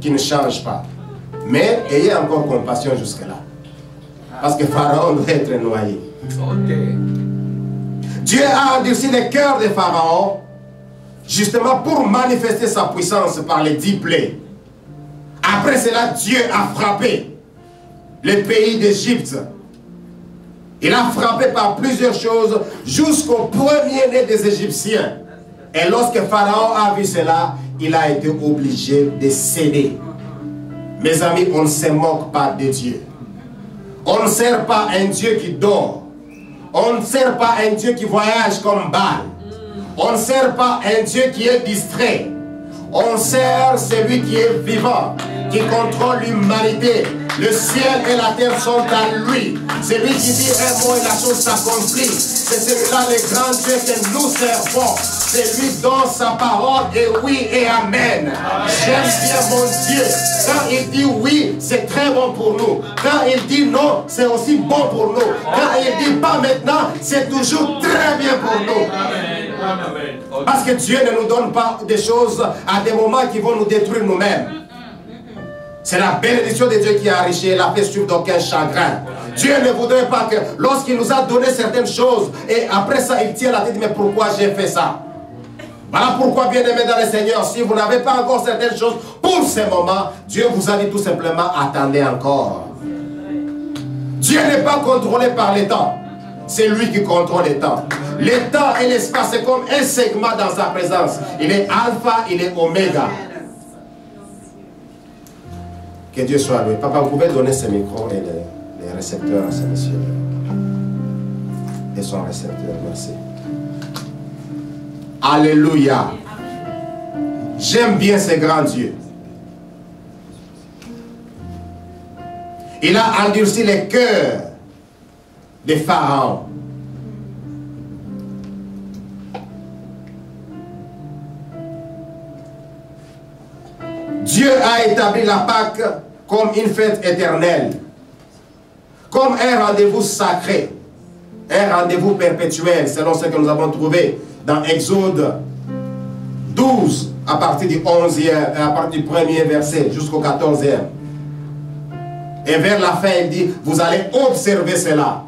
qui ne change pas. Mais ayez encore compassion jusque-là. Parce que Pharaon doit être noyé. Dieu a endurci le cœur de Pharaon justement pour manifester sa puissance par les dix plaies. Après cela, Dieu a frappé le pays d'Égypte. Il a frappé par plusieurs choses jusqu'au premier-né des Égyptiens. Et lorsque Pharaon a vu cela, il a été obligé de céder. Mes amis, on ne se moque pas de Dieu. On ne sert pas un Dieu qui dort. On ne sert pas un Dieu qui voyage comme balle. On ne sert pas un Dieu qui est distrait. On sert celui qui est vivant, qui contrôle l'humanité. Le ciel et la terre sont à lui. C'est lui qui dit un mot et la chose s'accomplit. C'est celui-là le grand Dieu que nous servons. C'est lui dont sa parole est oui et amen. J'aime bien mon Dieu. Quand il dit oui, c'est très bon pour nous. Quand il dit non, c'est aussi bon pour nous. Quand il dit pas maintenant, c'est toujours très bien pour nous. Parce que Dieu ne nous donne pas des choses à des moments qui vont nous détruire nous-mêmes. C'est la bénédiction de Dieu qui a enrichi et l'a fait suivre d'aucun chagrin. Dieu ne voudrait pas que lorsqu'il nous a donné certaines choses et après ça il tient la tête, mais pourquoi j'ai fait ça? Voilà pourquoi, bien aimé dans le Seigneur, si vous n'avez pas encore certaines choses pour ces moments, Dieu vous a dit tout simplement, attendez encore. Dieu n'est pas contrôlé par les temps. C'est lui qui contrôle les temps. Les temps et l'espace, c'est comme un segment dans sa présence. Il est alpha, il est oméga. Que Dieu soit loué. Papa, vous pouvez donner ce micro et les, les récepteurs à ce monsieur. Et son récepteur, merci. Alléluia. J'aime bien ce grand Dieu. Il a endurci les cœurs des pharaons. Dieu a établi la Pâque comme une fête éternelle, comme un rendez-vous sacré, un rendez-vous perpétuel, selon ce que nous avons trouvé dans Exode 12, à partir du 11e, à partir du 1er verset jusqu'au 14e. Et vers la fin, il dit, vous allez observer cela.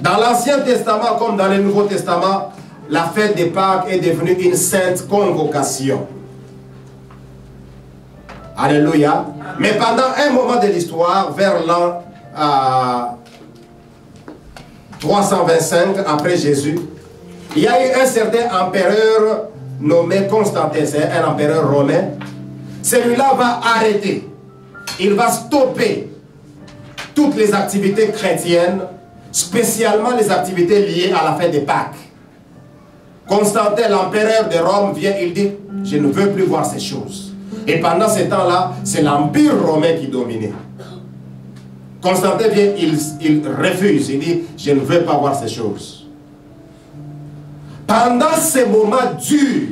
Dans l'Ancien Testament comme dans le Nouveau Testament, la fête des Pâques est devenue une sainte convocation. Alléluia. Mais pendant un moment de l'histoire, vers l'an 325 après Jésus, il y a eu un certain empereur nommé Constantin, c'est un empereur romain. Celui-là va arrêter, il va stopper toutes les activités chrétiennes, spécialement les activités liées à la fête des Pâques. Constantin, l'empereur de Rome, vient, il dit, je ne veux plus voir ces choses. Et pendant ce temps-là, c'est l'Empire romain qui dominait. Constantin vient, il, il, refuse, il dit, je ne veux pas voir ces choses. Pendant ces moments durs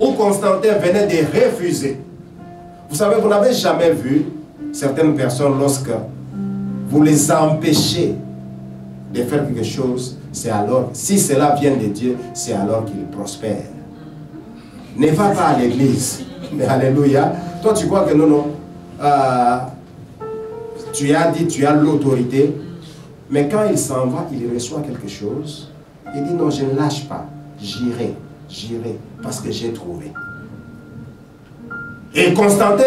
où Constantin venait de refuser, vous savez, vous n'avez jamais vu certaines personnes lorsque vous les empêchez de faire quelque chose, c'est alors, si cela vient de Dieu, c'est alors qu'ils prospèrent. Ne va pas à l'église. Mais alléluia. Toi, tu crois que non, non. Euh, tu as dit, tu as l'autorité. Mais quand il s'en va, il reçoit quelque chose. Il dit non, je ne lâche pas. J'irai, j'irai, parce que j'ai trouvé. Et Constantin,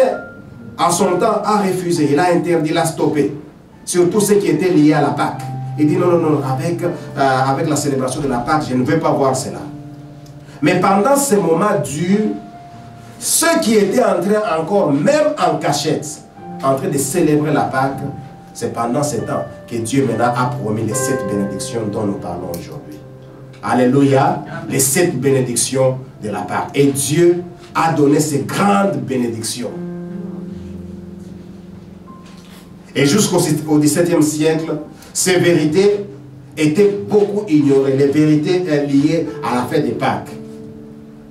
en son temps, a refusé. Il a interdit, il a stoppé. Sur tout ce qui était lié à la Pâque. Il dit non, non, non, avec, euh, avec la célébration de la Pâque, je ne veux pas voir cela. Mais pendant ce moment dur, ceux qui étaient en train encore, même en cachette, en train de célébrer la Pâque, c'est pendant ce temps que Dieu maintenant a promis les sept bénédictions dont nous parlons aujourd'hui. Alléluia, les sept bénédictions de la Pâque. Et Dieu a donné ces grandes bénédictions. Et jusqu'au XVIIe siècle, ces vérités étaient beaucoup ignorées, les vérités liées à la fête des Pâques.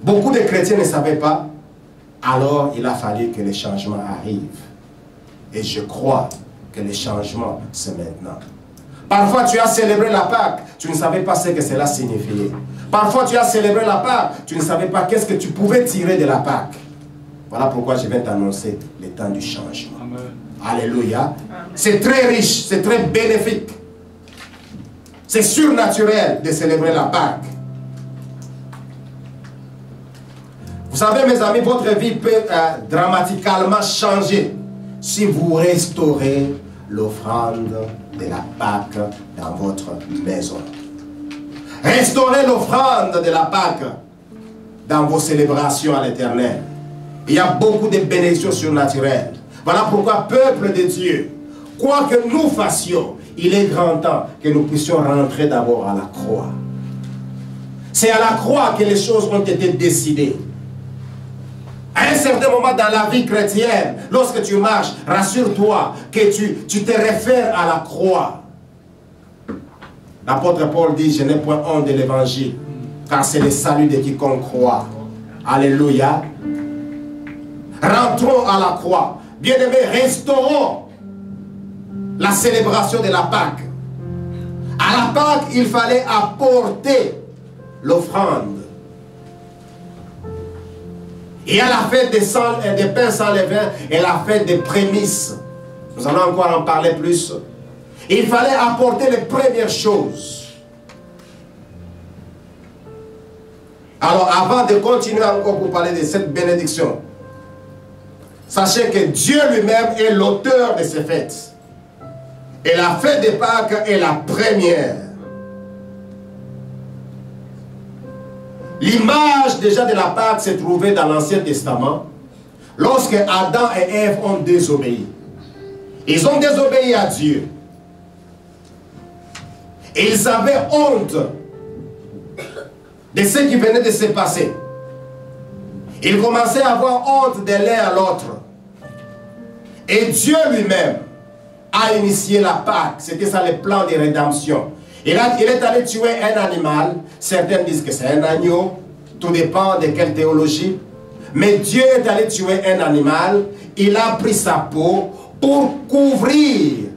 Beaucoup de chrétiens ne savaient pas, alors il a fallu que les changements arrivent. Et je crois que les changements, c'est maintenant. Parfois, tu as célébré la Pâque, tu ne savais pas ce que cela signifiait. Parfois, tu as célébré la Pâque, tu ne savais pas qu'est-ce que tu pouvais tirer de la Pâque. Voilà pourquoi je viens t'annoncer le temps du changement. Alléluia. C'est très riche, c'est très bénéfique. C'est surnaturel de célébrer la Pâque. Vous savez, mes amis, votre vie peut euh, dramatiquement changer si vous restaurez l'offrande de la Pâque dans votre maison. Restaurez l'offrande de la Pâque dans vos célébrations à l'éternel. Il y a beaucoup de bénédictions surnaturelles. Voilà pourquoi, peuple de Dieu, quoi que nous fassions, il est grand temps que nous puissions rentrer d'abord à la croix. C'est à la croix que les choses ont été décidées. À un certain moment dans la vie chrétienne, lorsque tu marches, rassure-toi que tu, te réfères à la croix. L'apôtre Paul dit, je n'ai point honte de l'évangile, car c'est le salut de quiconque croit. Alléluia. Rentrons à la croix. Bien-aimés, restaurons la célébration de la Pâque. À la Pâque, il fallait apporter l'offrande. Y a la fête des, sang, des pains sans levain et la fête des prémices. Nous allons encore en parler plus. Il fallait apporter les premières choses. Alors, avant de continuer encore pour parler de cette bénédiction, sachez que Dieu lui-même est l'auteur de ces fêtes. Et la fête des Pâques est la première. L'image déjà de la Pâque s'est trouvée dans l'Ancien Testament lorsque Adam et Ève ont désobéi. Ils ont désobéi à Dieu. Ils avaient honte de ce qui venait de se passer. Ils commençaient à avoir honte de l'un à l'autre. Et Dieu lui-même a initié la Pâque. C'était ça le plan de rédemption. Il, il est allé tuer un animal. Certains disent que c'est un agneau. Tout dépend de quelle théologie. Mais Dieu est allé tuer un animal. Il a pris sa peau pour couvrir.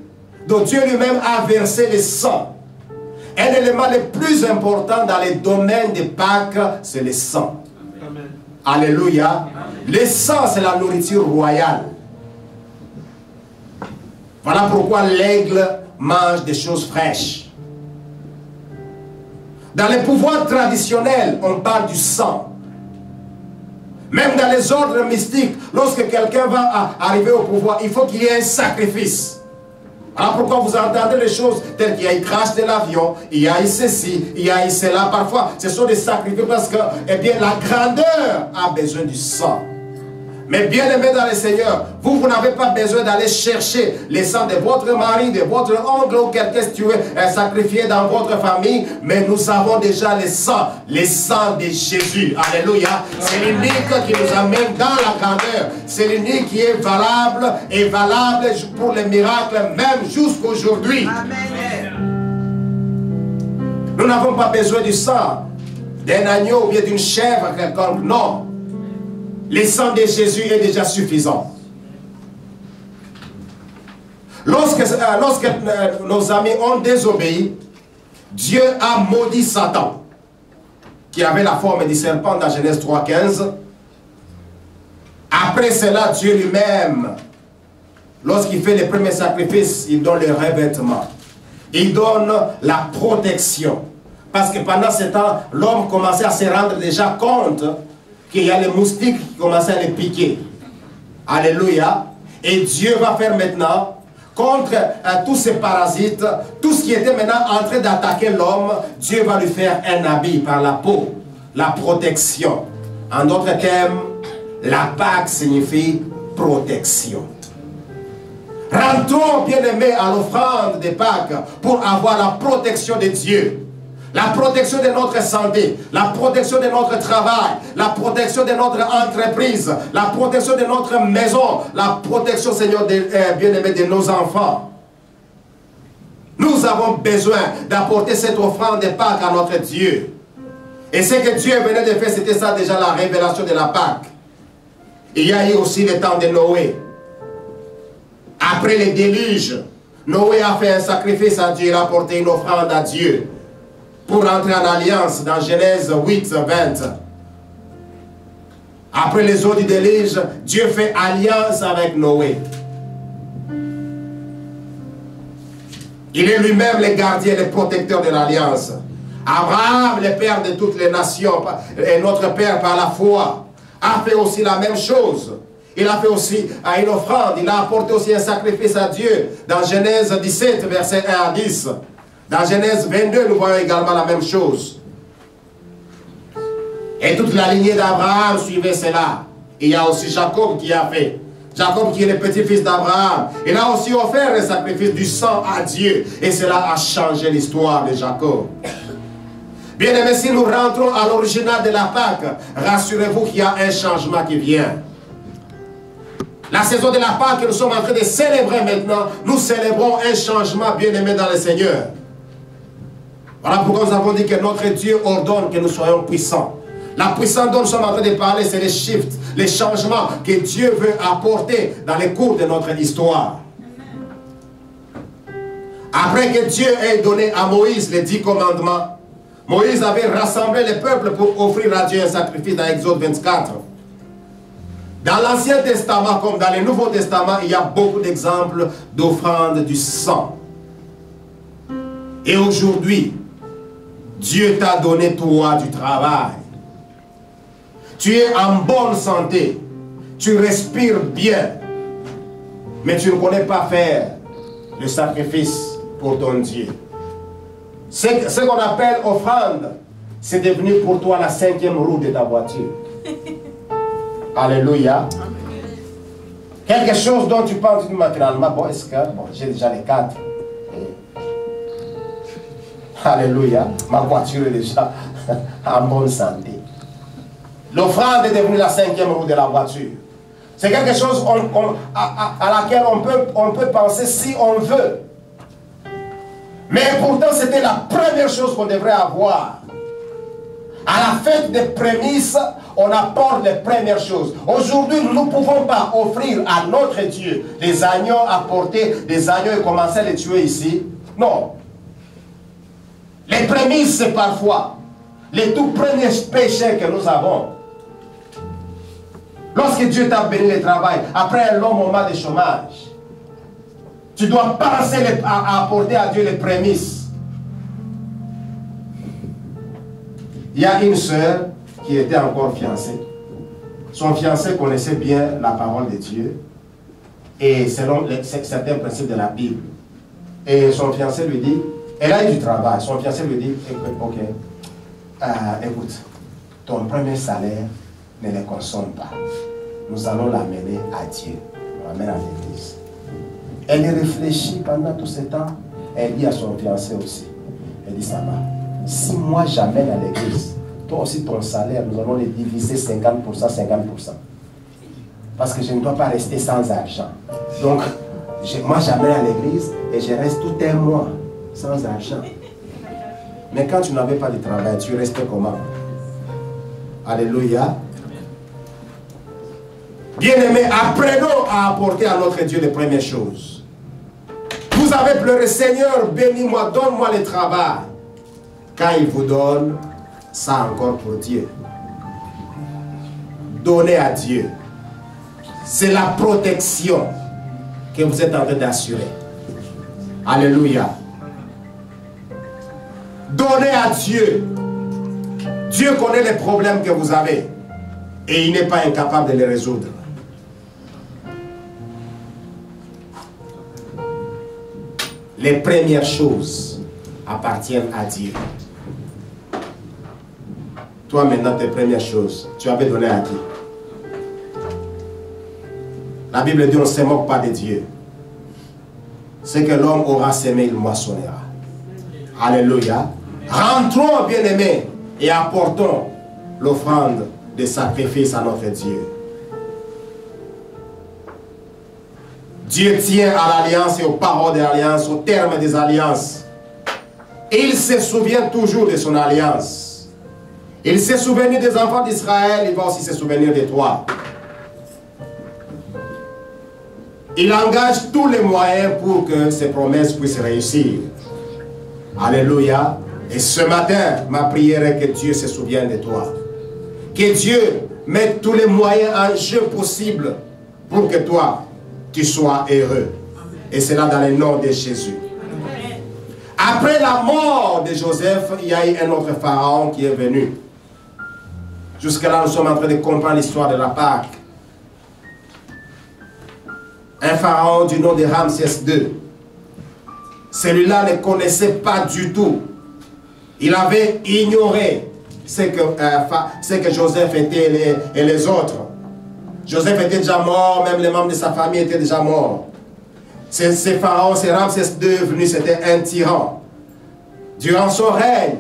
Donc Dieu lui-même a versé le sang. Un élément le plus important dans les domaines de Pâques, c'est le sang. Alléluia. Le sang, c'est la nourriture royale. Voilà pourquoi l'aigle mange des choses fraîches. Dans les pouvoirs traditionnels, on parle du sang. Même dans les ordres mystiques, lorsque quelqu'un va arriver au pouvoir, il faut qu'il y ait un sacrifice. Alors pourquoi vous entendez les choses telles qu'il y a eu crash de l'avion, il y a eu ceci, il y a eu cela. Parfois, ce sont des sacrifices parce que eh bien, la grandeur a besoin du sang. Mais bien aimé dans le Seigneur, vous, vous n'avez pas besoin d'aller chercher les sang de votre mari, de votre oncle ou quelqu'un que tu veux sacrifier dans votre famille. Mais nous avons déjà le sang, le sang de Jésus. Alléluia. C'est l'unique qui nous amène dans la grandeur. C'est l'unique qui est valable et valable pour les miracles, même jusqu'aujourd'hui. Nous n'avons pas besoin du sang d'un agneau ou bien d'une chèvre quelconque. Non. Le sang de Jésus est déjà suffisant. Lorsque, euh, euh, nos amis ont désobéi, Dieu a maudit Satan, qui avait la forme du serpent dans Genèse 3.15. Après cela, Dieu lui-même, lorsqu'il fait les premiers sacrifices, il donne le revêtement. Il donne la protection. Parce que pendant ce temps, l'homme commençait à se rendre déjà compte qu'il y a les moustiques qui commencent à les piquer. Alléluia. Et Dieu va faire maintenant contre euh, tous ces parasites, tout ce qui était maintenant en train d'attaquer l'homme, Dieu va lui faire un habit par la peau, la protection. En d'autres termes, la Pâque signifie protection. Rentrons, bien-aimés, à l'offrande des Pâques pour avoir la protection de Dieu la protection de notre santé, la protection de notre travail, la protection de notre entreprise, la protection de notre maison, la protection, Seigneur, euh, bien-aimé, de nos enfants. Nous avons besoin d'apporter cette offrande de Pâques à notre Dieu. Et ce que Dieu venait de faire, c'était ça déjà la révélation de la Pâque. Il y a eu aussi le temps de Noé. Après les déluges, Noé a fait un sacrifice à Dieu, il a apporté une offrande à Dieu pour entrer en alliance dans Genèse 8, 20. Après les eaux du déluge, Dieu fait alliance avec Noé. Il est lui-même le gardien, le protecteur de l'alliance. Abraham, le père de toutes les nations, et notre père par la foi, a fait aussi la même chose. Il a fait aussi une offrande, il a apporté aussi un sacrifice à Dieu. Dans Genèse 17, verset 1 à 10. Dans Genèse 22, nous voyons également la même chose. Et toute la lignée d'Abraham suivait cela. Il y a aussi Jacob qui a fait. Jacob qui est le petit-fils d'Abraham. Il a aussi offert le sacrifice du sang à Dieu. Et cela a changé l'histoire de Jacob. Bien aimé, si nous rentrons à l'original de la Pâque, rassurez-vous qu'il y a un changement qui vient. La saison de la Pâque que nous sommes en train de célébrer maintenant, nous célébrons un changement bien aimé dans le Seigneur. Voilà pourquoi nous avons dit que notre Dieu ordonne que nous soyons puissants. La puissance dont nous sommes en train de parler, c'est les shifts, les changements que Dieu veut apporter dans les cours de notre histoire. Après que Dieu ait donné à Moïse les dix commandements, Moïse avait rassemblé le peuple pour offrir à Dieu un sacrifice dans Exode 24. Dans l'Ancien Testament comme dans le Nouveau Testament, il y a beaucoup d'exemples d'offrandes du sang. Et aujourd'hui, Dieu t'a donné toi du travail. Tu es en bonne santé. Tu respires bien. Mais tu ne connais pas faire le sacrifice pour ton Dieu. Ce qu'on appelle offrande, c'est devenu pour toi la cinquième roue de ta voiture. Alléluia. Quelque chose dont tu penses naturellement, bon, est-ce que bon, j'ai déjà les quatre. Alléluia. Ma voiture est déjà en bonne santé. L'offrande est devenue la cinquième roue de la voiture. C'est quelque chose à, laquelle on peut, on peut penser si on veut. Mais pourtant, c'était la première chose qu'on devrait avoir. À la fête des prémices, on apporte les premières choses. Aujourd'hui, nous ne pouvons pas offrir à notre Dieu des agneaux, apporter des agneaux et commencer à les tuer ici. Non. Les prémices, c'est parfois les tout premiers péchés que nous avons. Lorsque Dieu t'a béni le travail, après un long moment de chômage, tu dois penser à, apporter à Dieu les prémices. Il y a une sœur qui était encore fiancée. Son fiancé connaissait bien la parole de Dieu et selon certains principes de la Bible. Et son fiancé lui dit, elle a eu du travail, son fiancé lui dit, ok, euh, écoute, ton premier salaire ne les consomme pas. Nous allons l'amener à Dieu. On l'amène à l'église. Elle réfléchit pendant tout ce temps. Elle dit à son fiancé aussi. Elle dit, ça va. Si moi j'amène à l'église, toi aussi ton salaire, nous allons le diviser 50%, 50%. Parce que je ne dois pas rester sans argent. Donc, moi j'amène à l'église et je reste tout un mois sans argent. Mais quand tu n'avais pas de travail, tu restais comment? Alléluia. Bien-aimés, apprenons à apporter à notre Dieu les premières choses. Vous avez pleuré, Seigneur, bénis-moi, donne-moi le travail. Quand il vous donne, ça encore pour Dieu. Donnez à Dieu. C'est la protection que vous êtes en train d'assurer. Alléluia. Donnez à Dieu. Dieu connaît les problèmes que vous avez. Et il n'est pas incapable de les résoudre. Les premières choses appartiennent à Dieu. Toi maintenant, tes premières choses, tu avais donné à qui La Bible dit on ne se moque pas de Dieu. Ce que l'homme aura semé, il moissonnera. Alléluia. Rentrons, bien-aimés, et apportons l'offrande de sacrifice à notre Dieu. Dieu tient à l'alliance et aux paroles de l'alliance, aux termes des alliances. Il se souvient toujours de son alliance. Il s'est souvenu des enfants d'Israël, il va aussi se souvenir de toi. Il engage tous les moyens pour que ses promesses puissent réussir. Alléluia. Et ce matin, ma prière est que Dieu se souvienne de toi. Que Dieu mettre tous les moyens en jeu possibles pour que toi, tu sois heureux. Et c'est là dans le nom de Jésus. Après la mort de Joseph, il y a eu un autre pharaon qui est venu. Jusque-là, nous sommes en train de comprendre l'histoire de la Pâque. Un pharaon du nom de Ramsès II. Celui-là ne connaissait pas du tout. Il avait ignoré ce que, euh, Joseph était et les, autres. Joseph était déjà mort, même les membres de sa famille étaient déjà morts. Ce pharaon, c'est Ramsès II venu, c'était un tyran. Durant son règne,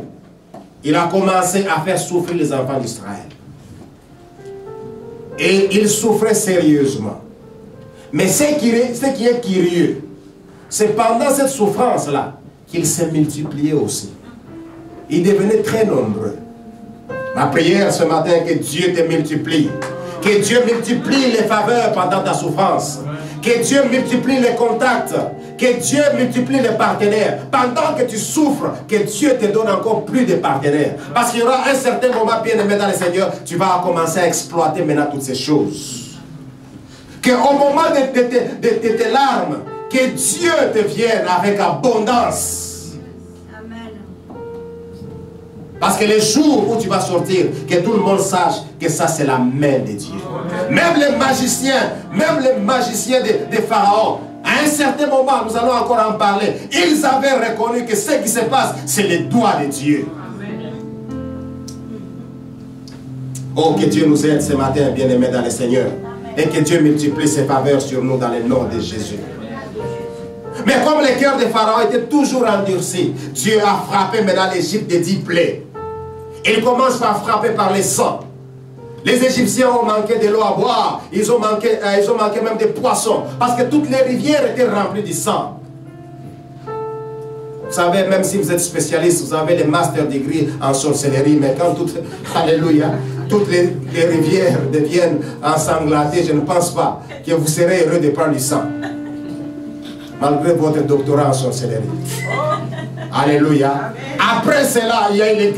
il a commencé à faire souffrir les enfants d'Israël. Et il souffrait sérieusement. Mais ce qui est, ce qui est curieux, c'est pendant cette souffrance-là qu'il s'est multiplié aussi. Il devenait très nombreux. Ma prière ce matin, que Dieu te multiplie. Que Dieu multiplie les faveurs pendant ta souffrance. Que Dieu multiplie les contacts. Que Dieu multiplie les partenaires. Pendant que tu souffres, que Dieu te donne encore plus de partenaires. Parce qu'il y aura un certain moment, bien aimé dans le Seigneur, tu vas commencer à exploiter maintenant toutes ces choses. Que au moment de tes larmes, que Dieu te vienne avec abondance. Parce que les jours où tu vas sortir, que tout le monde sache que ça c'est la main de Dieu. Même les magiciens, même les magiciens de, Pharaon, à un certain moment, nous allons encore en parler, ils avaient reconnu que ce qui se passe, c'est les doigts de Dieu. Oh, que Dieu nous aide ce matin, bien-aimés dans le Seigneur. Et que Dieu multiplie ses faveurs sur nous dans le nom de Jésus. Mais comme le cœur de Pharaon était toujours endurci, Dieu a frappé maintenant l'Égypte de dix plaies. Il commence par frapper par les sangs. Les Égyptiens ont manqué de l'eau à boire. Ils ont manqué, euh, ils ont manqué même de poissons. Parce que toutes les rivières étaient remplies de sang. Vous savez, même si vous êtes spécialiste, vous avez des master degree en sorcellerie, mais quand toutes, alléluia, toutes les, les, rivières deviennent ensanglatées, je ne pense pas que vous serez heureux de prendre du sang. Malgré votre doctorat en sorcellerie. Alléluia. Après cela, il y a eu les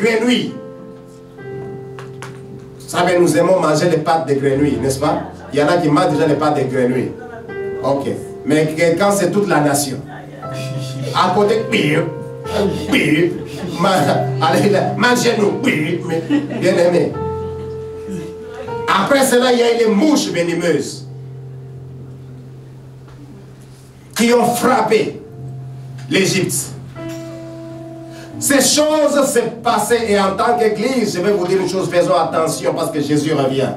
Vous savez, nous aimons manger les pâtes de grenouilles, n'est-ce pas? Il y en a qui mangent déjà les pâtes de grenouilles. Ok. Mais quand c'est toute la nation. À côté, oui, oui, allez, mangez-nous, oui, bien aimé. Après cela, il y a eu les mouches venimeuses qui ont frappé l'Égypte. Ces choses s'est passées et en tant qu'église, je vais vous dire une chose, faisons attention parce que Jésus revient.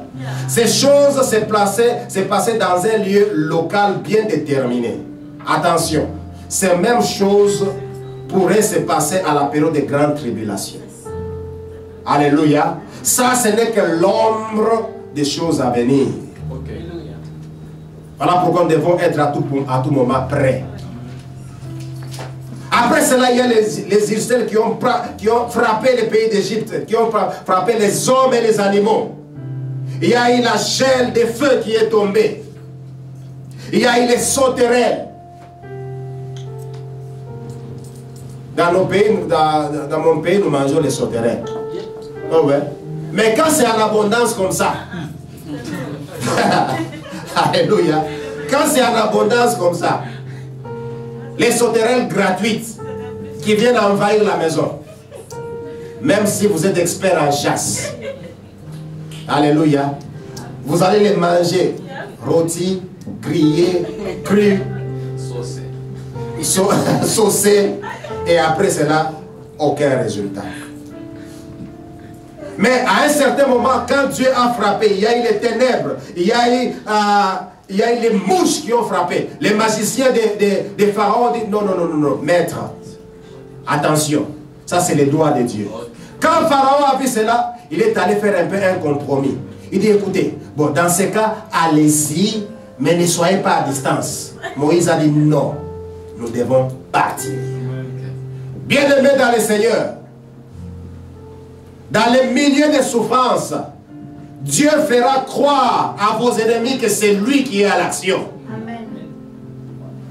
Ces choses s'est passées, passé dans un lieu local bien déterminé. Attention, ces mêmes choses pourraient se passer à la période de grande tribulation. Alléluia. Ça, ce n'est que l'ombre des choses à venir. Voilà pourquoi nous devons être à tout, à tout moment prêts. Après cela, il y a les, les qui ont, qui ont frappé le pays d'Égypte, qui ont frappé les hommes et les animaux. Il y a eu la gel des feux qui est tombée. Il y a eu les sauterelles. Dans, nos pays, dans, mon pays, nous mangeons les sauterelles. Oh. Mais quand c'est en abondance comme ça, Alléluia. Quand c'est en abondance comme ça, les sauterelles gratuites qui viennent envahir la maison. Même si vous êtes expert en chasse. Alléluia. Vous allez les manger rôtis, grillés, crus, saucés. Et après cela, aucun résultat. Mais à un certain moment, quand Dieu a frappé, il y a eu les ténèbres, il y a eu... Euh, il y a eu les mouches qui ont frappé. Les magiciens des de, pharaons disent non, non, non, non, non, maître, attention, ça c'est les doigts de Dieu. Quand Pharaon a vu cela, il est allé faire un peu un compromis. Il dit, écoutez, bon, dans ce cas, allez-y, mais ne soyez pas à distance. Moïse a dit, non, nous devons partir. Bien-aimés dans le Seigneur, dans les milieux de souffrance, Dieu fera croire à vos ennemis que c'est lui qui est à l'action.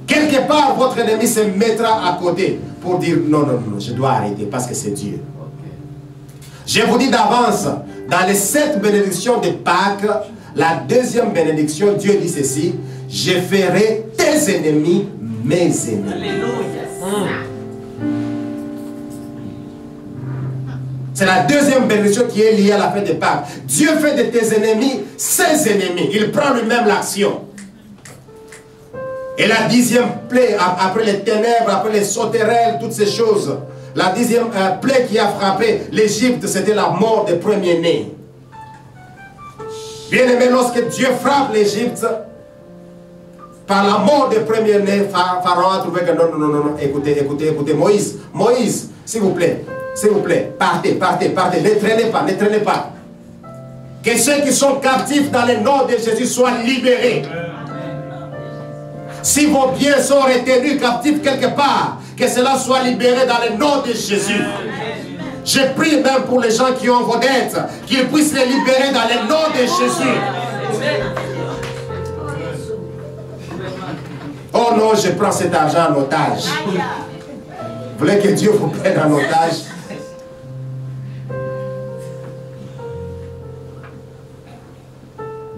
Quelque part, votre ennemi se mettra à côté pour dire non, non, non, je dois arrêter parce que c'est Dieu. Je vous dis d'avance, dans les sept bénédictions de Pâques, la deuxième bénédiction, Dieu dit ceci, je ferai tes ennemis mes ennemis. Alléluia. C'est la deuxième bénédiction qui est liée à la fête de Pâques. Dieu fait de tes ennemis ses ennemis. Il prend lui-même l'action. Et la dixième plaie, après les ténèbres, après les sauterelles, toutes ces choses, la dixième euh, plaie qui a frappé l'Égypte, c'était la mort des premiers-nés. Bien aimé, lorsque Dieu frappe l'Égypte, par la mort des premiers-nés, Pharaon a trouvé que non, non, non, non, écoutez, écoutez, écoutez, Moïse, Moïse, s'il vous plaît, s'il vous plaît, partez, partez, partez, ne traînez pas, ne traînez pas. Que ceux qui sont captifs dans le nom de Jésus soient libérés. Si vos biens sont retenus captifs quelque part, que cela soit libéré dans le nom de Jésus. Je prie même pour les gens qui ont vos dettes, qu'ils puissent les libérer dans le nom de Jésus. Oh non, je prends cet argent en otage. Vous voulez que Dieu vous prenne en otage?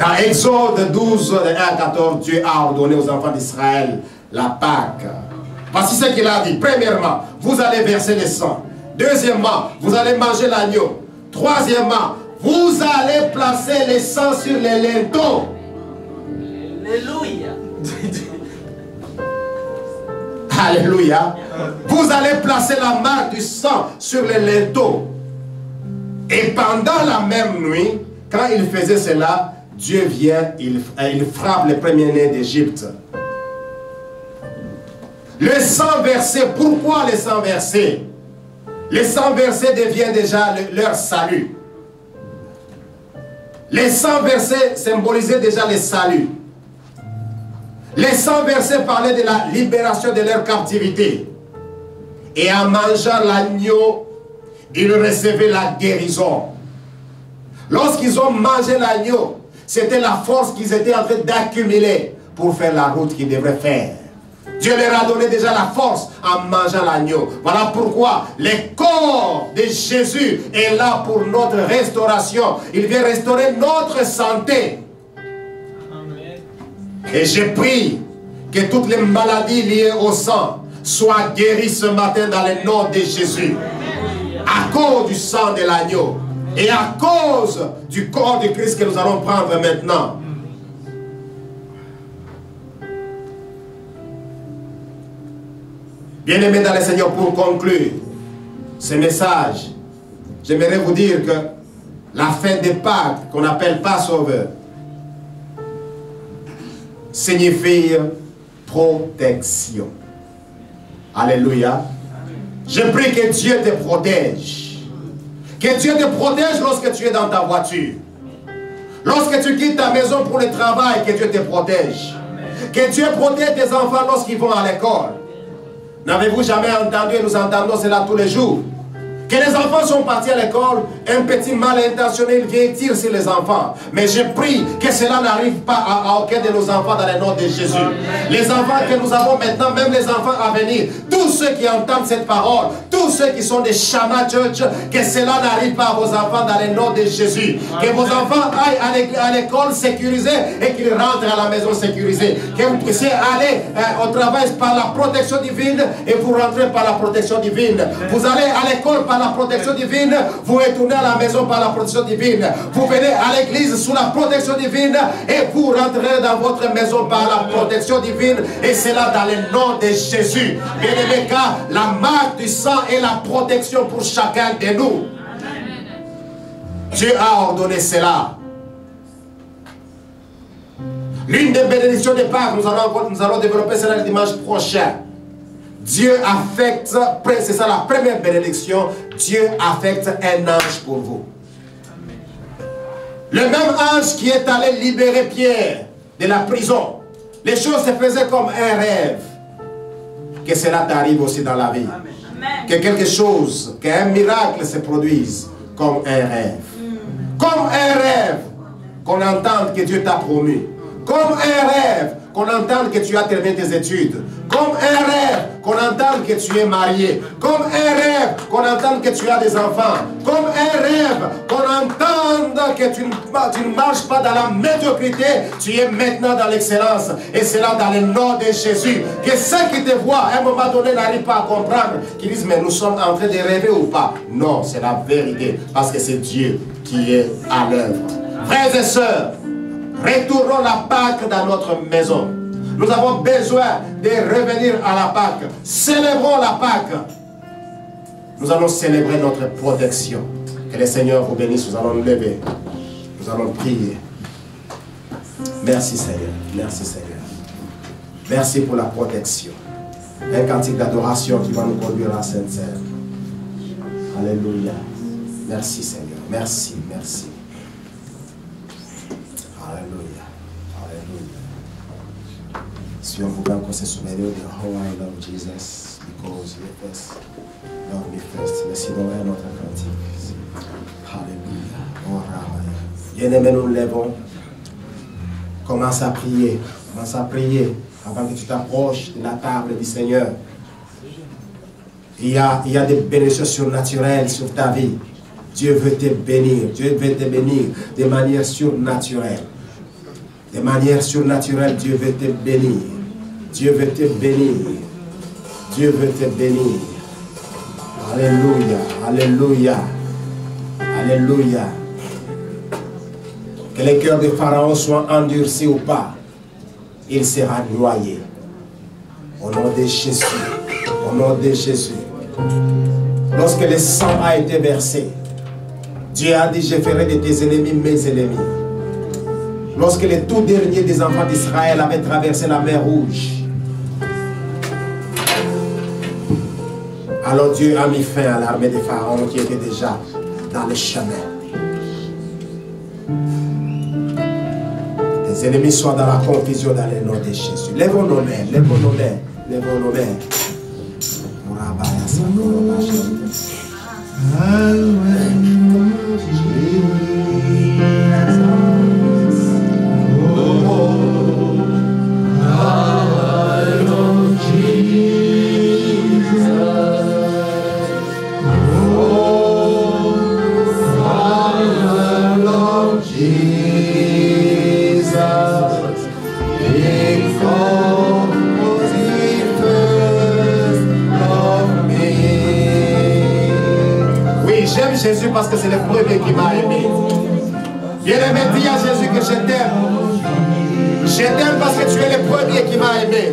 Dans Exode 12, 1 à 14, Dieu a ordonné aux enfants d'Israël la Pâque. Voici ce qu'il a dit. Premièrement, vous allez verser le sang. Deuxièmement, vous allez manger l'agneau. Troisièmement, vous allez placer le sang sur les linteaux. Alléluia. Alléluia. Vous allez placer la marque du sang sur les linteaux. Et pendant la même nuit, quand il faisait cela, Dieu vient, il, il frappe les premiers-nés d'Égypte. Le sang versé, pourquoi le sang versé? Le sang versé devient déjà leur salut. Les sang versé symbolisait déjà le salut. Les sang versé parlait de la libération de leur captivité. Et en mangeant l'agneau, ils recevaient la guérison. Lorsqu'ils ont mangé l'agneau, c'était la force qu'ils étaient en train d'accumuler pour faire la route qu'ils devraient faire. Dieu leur a donné déjà la force en mangeant l'agneau. Voilà pourquoi le corps de Jésus est là pour notre restauration. Il vient restaurer notre santé. Et je prie que toutes les maladies liées au sang soient guéries ce matin dans le nom de Jésus. À cause du sang de l'agneau. Et à cause du corps de Christ que nous allons prendre maintenant. Bien-aimés dans le Seigneur, pour conclure ce message, j'aimerais vous dire que la fête des Pâques, qu'on appelle Passover, signifie protection. Alléluia. Je prie que Dieu te protège. Que Dieu te protège lorsque tu es dans ta voiture. Lorsque tu quittes ta maison pour le travail, que Dieu te protège. Que Dieu protège tes enfants lorsqu'ils vont à l'école. N'avez-vous jamais entendu, et nous entendons cela tous les jours, que les enfants sont partis à l'école, un petit mal intentionné vient tirer sur les enfants? Mais je prie que cela n'arrive pas à, aucun de nos enfants dans le nom de Jésus. Les enfants que nous avons maintenant, même les enfants à venir, tous ceux qui entendent cette parole, tous ceux qui sont des Shama Church, que cela n'arrive pas à vos enfants dans le nom de Jésus. Que vos enfants aillent à l'école sécurisée et qu'ils rentrent à la maison sécurisée. Que vous puissiez aller euh, au travail par la protection divine et vous rentrez par la protection divine. Vous allez à l'école par la protection divine, vous retournez à la maison par la protection divine. Vous venez à l'église sous la protection divine et vous rentrez dans votre maison par la protection divine. Et c'est là dans le nom de Jésus. Bien la marque du sang est la protection pour chacun de nous. Dieu a ordonné cela. L'une des bénédictions de Pâques, nous allons, nous allons développer cela le dimanche prochain. Dieu affecte, c'est ça la première bénédiction, Dieu affecte un ange pour vous. Le même ange qui est allé libérer Pierre de la prison. Les choses se faisaient comme un rêve. Que cela t'arrive aussi dans la vie. Que quelque chose, qu'un miracle se produise comme un rêve. Comme un rêve qu'on entende que Dieu t'a promu. Comme un rêve qu'on entende que tu as terminé tes études. Comme un rêve qu'on entende que tu es marié. Comme un rêve qu'on entende que tu as des enfants. Comme un rêve qu'on entende que tu, ne marches pas dans la médiocrité. Tu es maintenant dans l'excellence. Et c'est là dans le nom de Jésus. Que ceux qui te voient à un moment donné n'arrivent pas à comprendre. Qui disent mais nous sommes en train de rêver ou pas. Non, c'est la vérité. Parce que c'est Dieu qui est à l'œuvre. Frères et sœurs, retournons la Pâque dans notre maison. Nous avons besoin de revenir à la Pâque. Célébrons la Pâque. Nous allons célébrer notre protection. Que le Seigneur vous bénisse. Nous allons nous lever. Nous allons prier. Merci Seigneur. Merci Seigneur. Merci pour la protection. Un cantique d'adoration qui va nous conduire à la Sainte Seine. Alléluia. Merci Seigneur. Merci, merci. Si on voulait encore se souvenir de How I Love Jesus because he first loved me first. Mais sinon, un autre cantique. Alléluia. Oh, Bien-aimé, nous lèvons. Commence à prier. Commence à prier avant que tu t'approches de la table du Seigneur. Il y, a, il y a des bénédictions surnaturelles sur ta vie. Dieu veut te bénir. Dieu veut te bénir de manière surnaturelle. De manière surnaturelle, Dieu veut te bénir. Dieu veut te bénir. Dieu veut te bénir. Alléluia. Alléluia. Alléluia. Que les cœurs de Pharaon soient endurcis ou pas, il sera noyé. Au nom de Jésus. Au nom de Jésus. Lorsque le sang a été versé, Dieu a dit, je ferai de tes ennemis mes ennemis. Lorsque les tout derniers des enfants d'Israël avaient traversé la mer Rouge, alors Dieu a mis fin à l'armée de Pharaon qui était déjà dans le chemin. Les ennemis soient dans la confusion dans le nom de Jésus. Lèvons nos mains, lèvons nos mains, lèvons nos mains. Parce que c'est le premier qui m'a aimé. Bien-aimé, dis à Jésus que je t'aime. Je t'aime parce que tu es le premier qui m'a aimé.